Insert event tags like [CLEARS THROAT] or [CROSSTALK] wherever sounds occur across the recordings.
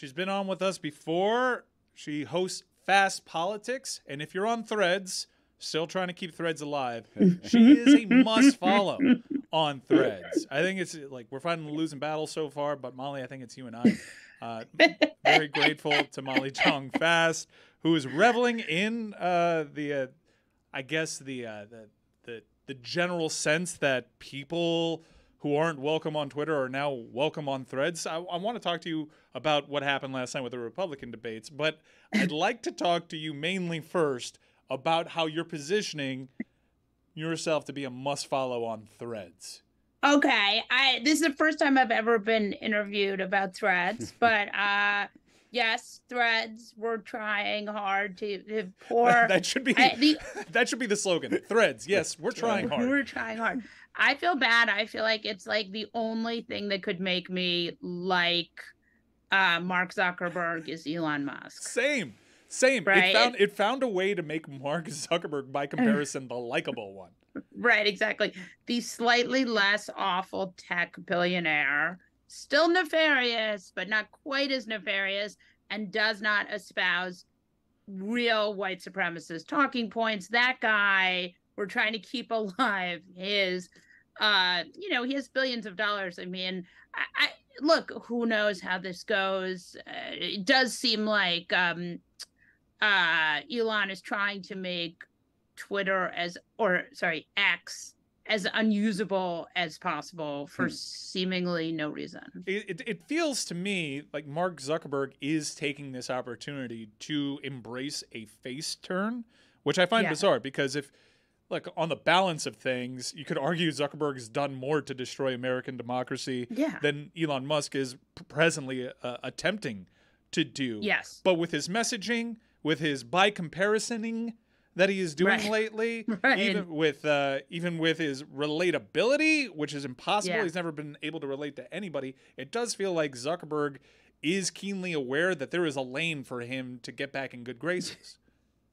She's been on with us before. She hosts Fast Politics, and if you're on Threads, still trying to keep Threads alive, she is a must follow on Threads. I think it's like we're a losing battle so far, but Molly, I think it's you and I. Uh, very grateful to Molly Jong Fast, who is reveling in uh, the, uh, I guess the, uh, the the the general sense that people who aren't welcome on Twitter are now welcome on Threads. I, I want to talk to you about what happened last night with the Republican debates, but I'd [LAUGHS] like to talk to you mainly first about how you're positioning yourself to be a must follow on Threads. Okay, I this is the first time I've ever been interviewed about Threads, [LAUGHS] but uh yes, Threads. We're trying hard to, to [LAUGHS] pour. that should be I, the, [LAUGHS] that should be the slogan. Threads. Yes, we're trying hard. We're trying hard. I feel bad. I feel like it's like the only thing that could make me like uh, Mark Zuckerberg is Elon Musk. Same. Same. Right? It found it found a way to make Mark Zuckerberg by [LAUGHS] comparison the likable one. Right, exactly. The slightly less awful tech billionaire, still nefarious, but not quite as nefarious, and does not espouse real white supremacist talking points. That guy we're trying to keep alive his uh you know he has billions of dollars i mean i, I look who knows how this goes uh, it does seem like um uh elon is trying to make twitter as or sorry x as unusable as possible for hmm. seemingly no reason. It, it, it, feels to me like Mark Zuckerberg is taking this opportunity to embrace a face turn, which I find yeah. bizarre because if like on the balance of things, you could argue Zuckerberg has done more to destroy American democracy yeah. than Elon Musk is presently uh, attempting to do. Yes. But with his messaging, with his by compasoning that he is doing right. lately, [LAUGHS] right. even with uh, even with his relatability, which is impossible. Yeah. He's never been able to relate to anybody. It does feel like Zuckerberg is keenly aware that there is a lane for him to get back in good graces. [LAUGHS]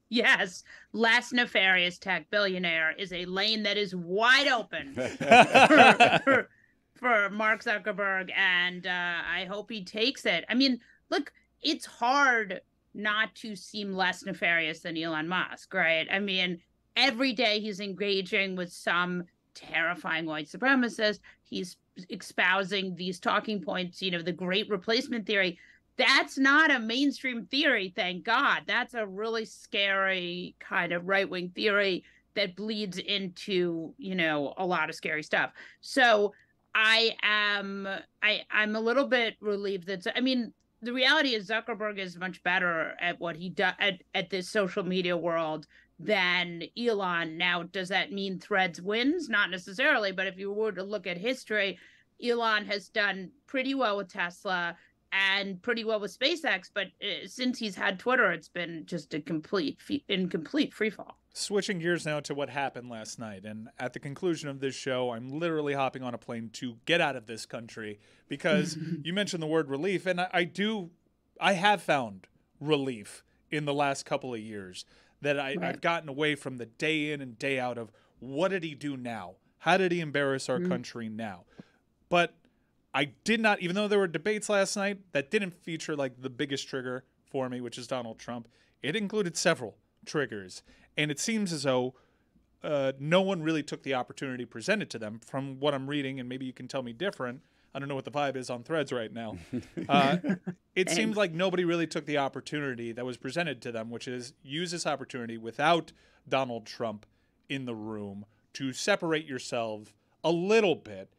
Yes, less nefarious tech billionaire is a lane that is wide open for, [LAUGHS] for, for, Mark Zuckerberg, and uh, I hope he takes it. I mean, look, it's hard not to seem less nefarious than Elon Musk, right? I mean, every day he's engaging with some terrifying white supremacist. He's espousing these talking points, you know, the great replacement theory that's not a mainstream theory, thank God. That's a really scary kind of right wing theory that bleeds into, you know, a lot of scary stuff. So I am I I'm a little bit relieved that I mean the reality is Zuckerberg is much better at what he does at, at this social media world than Elon. Now, does that mean Threads wins? Not necessarily, but if you were to look at history, Elon has done pretty well with Tesla and pretty well with SpaceX, but uh, since he's had Twitter, it's been just a complete incomplete free fall. Switching gears now to what happened last night, and at the conclusion of this show, I'm literally hopping on a plane to get out of this country because [LAUGHS] you mentioned the word relief, and I, I do, I have found relief in the last couple of years that I, have gotten away from the day in and day out of what did he do now? How did he embarrass our mm-hmm. country now? But I did not, even though there were debates last night that didn't feature like the biggest trigger for me, which is Donald Trump. It included several triggers, and it seems as though uh, no one really took the opportunity presented to them. From what I'm reading, and maybe you can tell me different. I don't know what the vibe is on Threads right now. [LAUGHS] Uh, it seems like nobody really took the opportunity that was presented to them, which is use this opportunity without Donald Trump in the room to separate yourself a little bit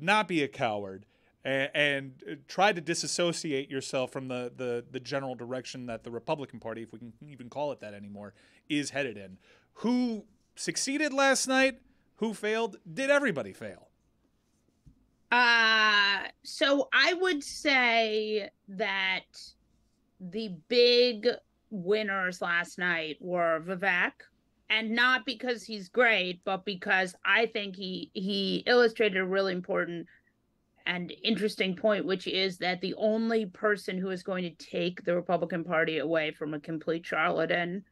not be a coward, and, and try to disassociate yourself from the, the, the general direction that the Republican Party, if we can even call it that anymore, is headed in. Who succeeded last night? Who failed? Did everybody fail? Uh, so I would say that the big winners last night were Vivek, and not because he's great, but because I think he he illustrated a really important and interesting point, which is that the only person who is going to take the Republican Party away from a complete charlatan,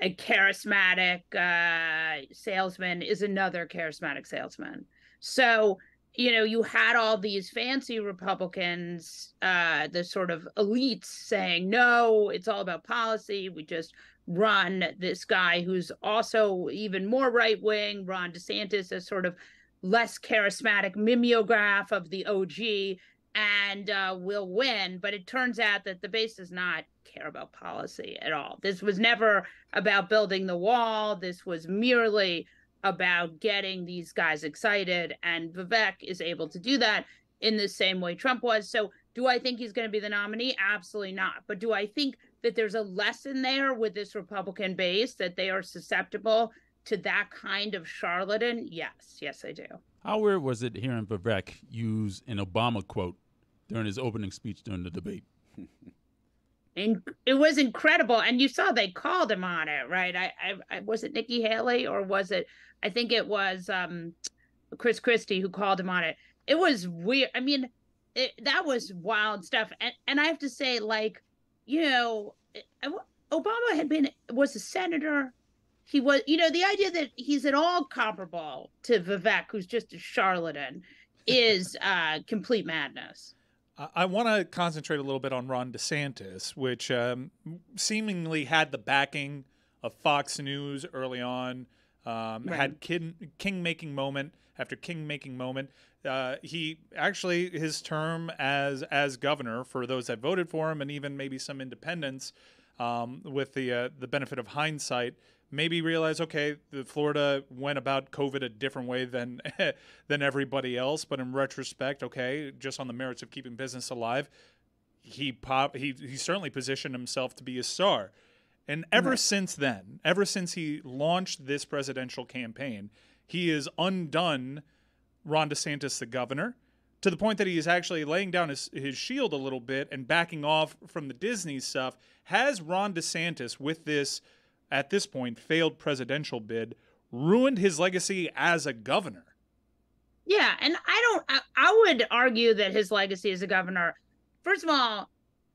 a charismatic uh, salesman, is another charismatic salesman. So you know, you had all these fancy Republicans, uh, the sort of elites saying, no, it's all about policy. We just run this guy who's also even more right wing, Ron DeSantis, a sort of less charismatic mimeograph of the OG, and uh, will win. But it turns out that the base does not care about policy at all. This was never about building the wall. This was merely about getting these guys excited. And Vivek is able to do that in the same way Trump was. So, do I think he's going to be the nominee? Absolutely not. But do I think that there's a lesson there with this Republican base that they are susceptible to that kind of charlatan? Yes, yes, I do. How weird was it hearing Vivek use an Obama quote during his opening speech during the debate? [LAUGHS] and it was incredible. And you saw they called him on it, right? I, I, I was it Nikki Haley or was it? I think it was um, Chris Christie who called him on it. It was weird. I mean, it, that was wild stuff. And and I have to say, like, you know, Obama had been was a senator. He was, you know, the idea that he's at all comparable to Vivek, who's just a charlatan, [LAUGHS] is uh, complete madness. I want to concentrate a little bit on Ron DeSantis, which um, seemingly had the backing of Fox News early on. Um, right. Had king, king making moment after king making moment. Uh, he actually his term as as governor for those that voted for him, and even maybe some independents, um, with the uh, the benefit of hindsight, maybe realize okay, the Florida went about COVID a different way than [LAUGHS] than everybody else, but in retrospect, okay, just on the merits of keeping business alive, he pop he he certainly positioned himself to be a star. And ever right. since then, ever since he launched this presidential campaign, he has undone Ron DeSantis, the governor, to the point that he is actually laying down his, his shield a little bit and backing off from the Disney stuff. Has Ron DeSantis, with this at this point, failed presidential bid ruined his legacy as a governor. Yeah, and I don't. I, I, would argue that his legacy as a governor, first of all,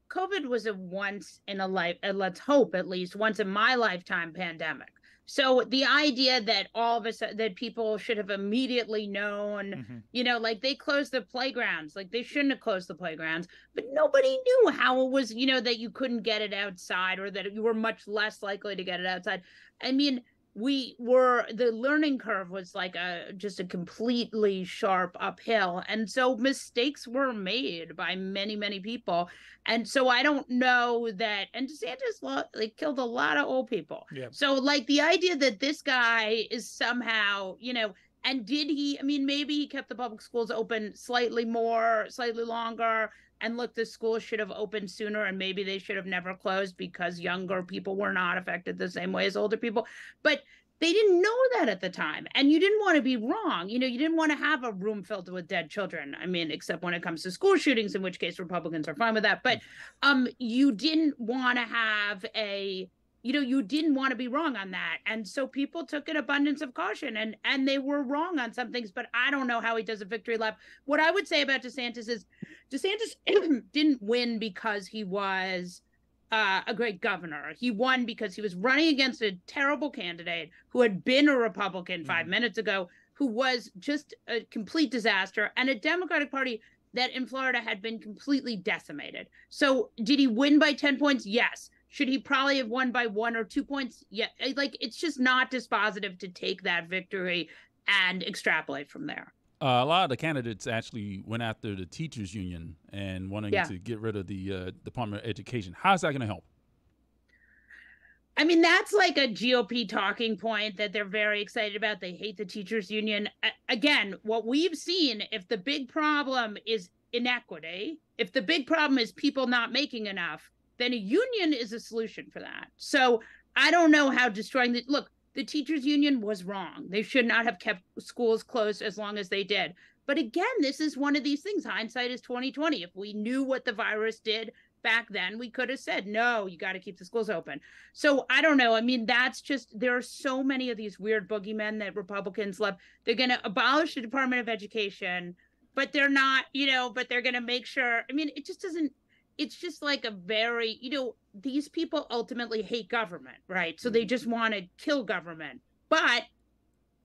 COVID was a once in a life, and let's hope at least once in my lifetime pandemic. So the idea that all of a sudden that people should have immediately known, mm-hmm. you know, like they closed the playgrounds, like they shouldn't have closed the playgrounds, but nobody knew how it was, you know, that you couldn't get it outside or that you were much less likely to get it outside. I mean, we were the learning curve was like a just a completely sharp uphill. And so mistakes were made by many many people. And so i don't know that and desantis like killed a lot of old people. Yeah. so like the idea that this guy is somehow you know and did he i mean maybe he kept the public schools open slightly more slightly longer and look the schools should have opened sooner and maybe they should have never closed because younger people were not affected the same way as older people. But they didn't know that at the time and you didn't want to be wrong. You know you didn't want to have a room filled with dead children. I mean except when it comes to school shootings in which case republicans are fine with that. But um you didn't want to have a you know you didn't want to be wrong on that. And so people took an abundance of caution and and they were wrong on some things but i don't know how he does a victory lap. What i would say about desantis is desantis [CLEARS THROAT] didn't win because he was uh, a great governor. He won because he was running against a terrible candidate who had been a republican 5 mm-hmm. minutes ago who was just a complete disaster and a democratic party that in florida had been completely decimated. So did he win by 10 points? Yes should he probably have won by one or two points? Yeah, like it's just not dispositive to take that victory and extrapolate from there. Uh, a lot of the candidates actually went after the teachers union and wanting yeah. to get rid of the uh, Department of Education. How's that going to help? I mean, that's like a GOP talking point that they're very excited about. They hate the teachers union. again, what we've seen, if the big problem is inequity, if the big problem is people not making enough, then a union is a solution for that. So I don't know how destroying the look, the teachers union was wrong. They should not have kept schools closed as long as they did. But again, this is one of these things. Hindsight is 2020. If we knew what the virus did back then, we could have said, no, you got to keep the schools open. So I don't know. I mean, that's just there are so many of these weird boogeymen that Republicans love. They're going to abolish the Department of Education, but they're not, you know, but they're going to make sure. I mean, it just doesn't it's just like a very you know these people ultimately hate government right so they mm-hmm. just want to kill government but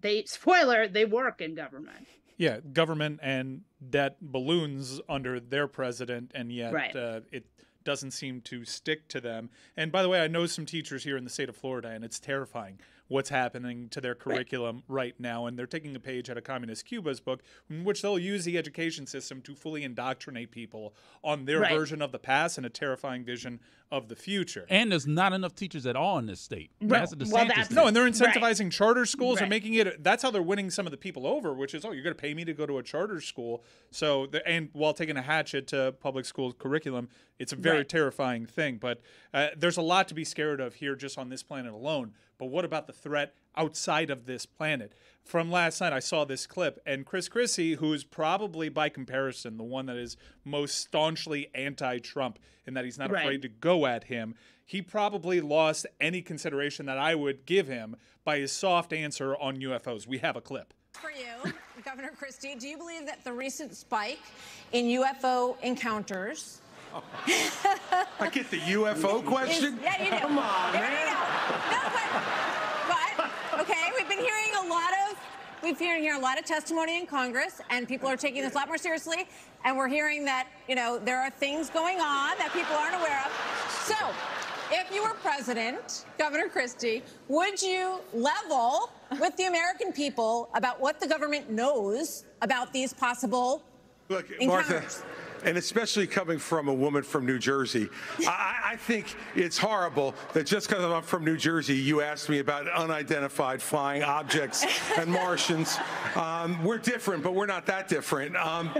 they [LAUGHS] spoiler they work in government Yeah, government and debt balloons under their president, and yet Right. uh, it doesn't seem to stick to them. And by the way, I know some teachers here in the state of Florida, and it's terrifying what's happening to their curriculum right, now. And they're taking a page out of Communist Cuba's book, in which they'll use the education system to fully indoctrinate people on their Right. version of the past and a terrifying vision of the future. And there's not enough teachers at all in this state. Right. That's what Well, that's- No, and they're Right. incentivizing charter schools and Right. making it. That's how they're winning some of the people over, which is, oh, you're going to pay me to go to a charter school. So, the, and while taking a hatchet to public school curriculum, it's a very Right. terrifying thing. But uh, there's a lot to be scared of here just on this planet alone. But what about the threat outside of this planet? From last night, I saw this clip, and Chris Christie, who is probably by comparison the one that is most staunchly anti Trump in that he's not Right. afraid to go at him, he probably lost any consideration that I would give him by his soft answer on UFOs. We have a clip. For you, [LAUGHS] Governor Christie, do you believe that the recent spike in UFO encounters I get the UFO is, question. yeah, you do. Come on, there man. you go. No, but, but okay, we've been hearing a lot of we've been hearing a lot of testimony in Congress, and people are taking this a lot more seriously. And we're hearing that you know there are things going on that people aren't aware of. So, if you were president, Governor Christie, would you level with the American people about what the government knows about these possible Look, Martha, encounters? And especially coming from a woman from New Jersey, I, I think it's horrible that just because I'm from New Jersey, you asked me about unidentified flying objects and [LAUGHS] Martians. Um, we're different, but we're not that different. Um,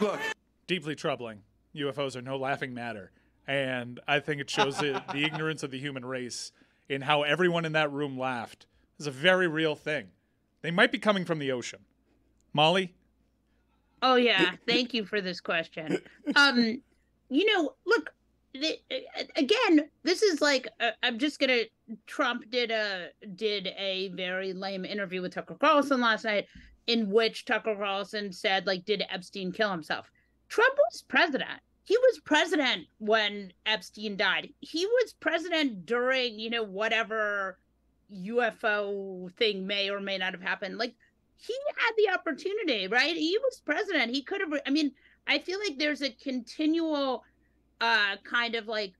look, Deeply troubling. UFOs are no laughing matter. And I think it shows the, the ignorance of the human race in how everyone in that room laughed. It's a very real thing. They might be coming from the ocean. Molly? Oh yeah, thank you for this question. [LAUGHS] Um, you know, look, the, again, this is like uh, I'm just gonna. Trump did a did a very lame interview with Tucker Carlson last night, in which Tucker Carlson said, like, did Epstein kill himself? Trump was president. He was president when Epstein died. He was president during, you know, whatever UFO thing may or may not have happened. Like he had the opportunity, right? He was president. He could have I mean, I feel like there's a continual uh kind of like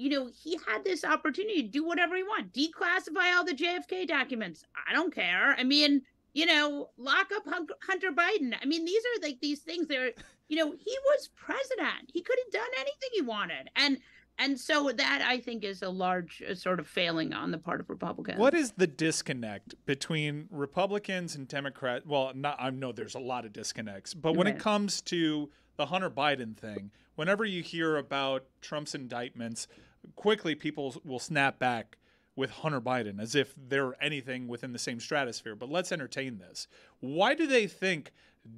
you know, he had this opportunity to do whatever he want. Declassify all the JFK documents. I don't care. I mean, you know, lock up Hunter Biden. I mean, these are like these things that are, you know, he was president. He could have done anything he wanted. And and so that I think is a large uh, sort of failing on the part of Republicans. What is the disconnect between Republicans and Democrats? Well, not, I know there's a lot of disconnects, but when it comes to the Hunter Biden thing, whenever you hear about Trump's indictments, quickly people will snap back with Hunter Biden as if they're anything within the same stratosphere. But let's entertain this. Why do they think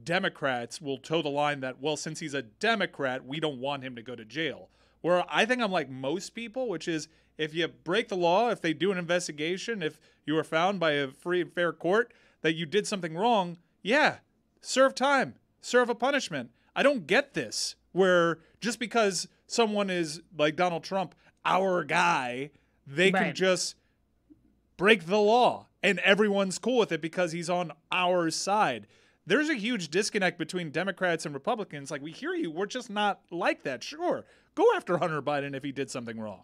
Democrats will toe the line that, well, since he's a Democrat, we don't want him to go to jail? Where I think I'm like most people, which is if you break the law, if they do an investigation, if you are found by a free and fair court that you did something wrong, yeah, serve time, serve a punishment. I don't get this where just because someone is like Donald Trump, our guy, they can just break the law and everyone's cool with it because he's on our side. There's a huge disconnect between Democrats and Republicans. Like, we hear you, we're just not like that. Sure, go after Hunter Biden if he did something wrong.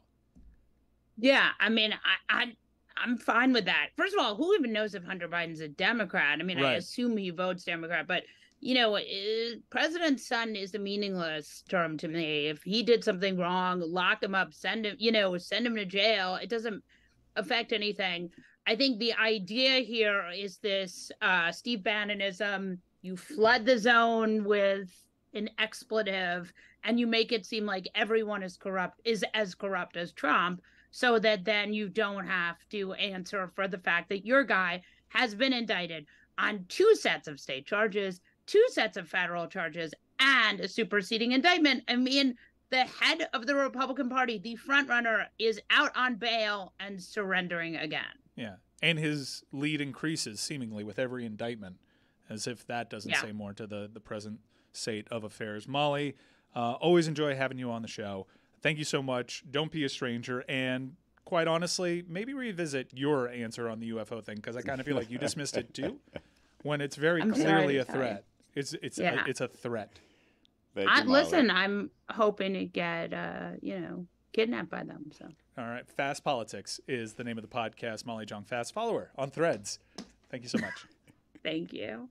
Yeah, I mean, I, I I'm fine with that. First of all, who even knows if Hunter Biden's a Democrat? I mean, I assume he votes Democrat, but you know, president's son is a meaningless term to me. If he did something wrong, lock him up, send him, you know, send him to jail. It doesn't affect anything. I think the idea here is this uh, Steve Bannonism. You flood the zone with an expletive, and you make it seem like everyone is corrupt, is as corrupt as Trump so that then you don't have to answer for the fact that your guy has been indicted on two sets of state charges, two sets of federal charges, and a superseding indictment. I mean, the head of the Republican Party, the frontrunner, is out on bail and surrendering again. Yeah. And his lead increases seemingly with every indictment, as if that doesn't Yeah. say more to the, the present state of affairs. Molly, uh, always enjoy having you on the show. Thank you so much. Don't be a stranger. And quite honestly, maybe revisit your answer on the UFO thing because I kind of feel like you dismissed it too. when it's very I'm clearly a tell you. threat. It's it's Yeah. a, it's a threat. Thank I, you, Molly. listen, I'm hoping to get uh, you know kidnapped by them. So All right, Fast Politics is the name of the podcast. Molly Jong Fast follower on Threads. Thank you so much. [LAUGHS] thank you.